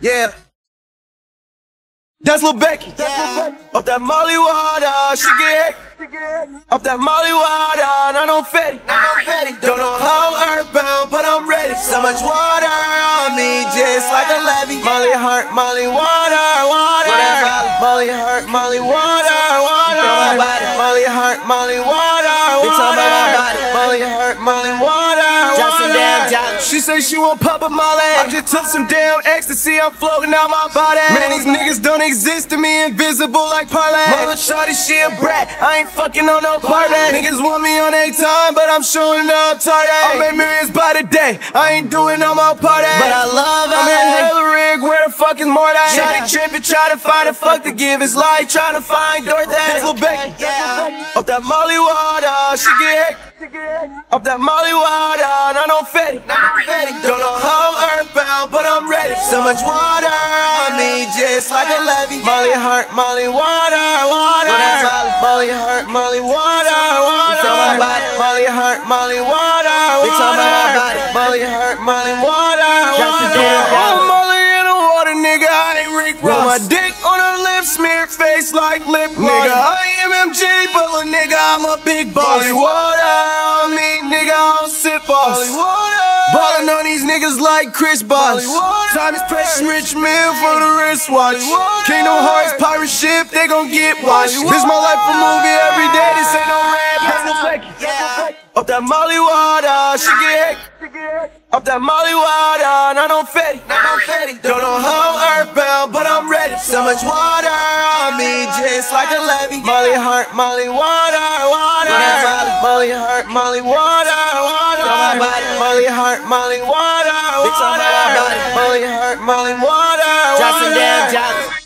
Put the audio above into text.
Yeah. That's Lil Becky. Yeah. Off that Molly water, she get Off that Molly water, and I don't fetty. Don't know how earthbound, but I'm ready. So much water on me, just like a levee. Molly heart, Molly water, water. Molly heart, Molly water, water. Molly heart, Molly water, water. Molly heart, Molly water, She say she want pop up Molly. I just took some damn ecstasy, I'm floating out my body. Man, these niggas don't exist to me, invisible like parlay. Mother shorty, she a brat. I ain't fucking on no party. Niggas want me on their time, but I'm showing up tardy. I make millions by the day. I ain't doing no more party. But I the fuck is Morty? Yeah. Shotty trippin', try to find a fuck to give his life, trying to find Dorothy. That's Lil Becky. Yeah. Off that Molly water, she get Off that Molly water, and I don't fetty. Don't know how I'm earthbound, but I'm ready. So much water on me, just like a levee. Molly heart, Molly water, water. Molly heart, Molly water, water. it. Molly heart, Molly water, water. Molly heart, Molly water, Rick Ross. Ross. my dick on her lips, smeared face like lip gloss. Nigga, I am MG, but little nigga, I'm a big boss. Molly water on me, nigga, I don't sip boss. Molly water. Ballin' on these niggas like Chris Bosh. Time is precious, rich meal for the wristwatch. Kingdom Hearts pirate ship, they gon' get washed. This my life a movie every day. This ain't no rap. Yeah. Up that Molly water, ah, she get Up that Molly water, ah, and I don't fetty. Don't know how So much water on me, just like a levee. Molly heart, Molly water, water. Molly heart, Molly water, water. Molly heart, Molly water, water. Molly heart, Molly water, Drop some damn water. jolly.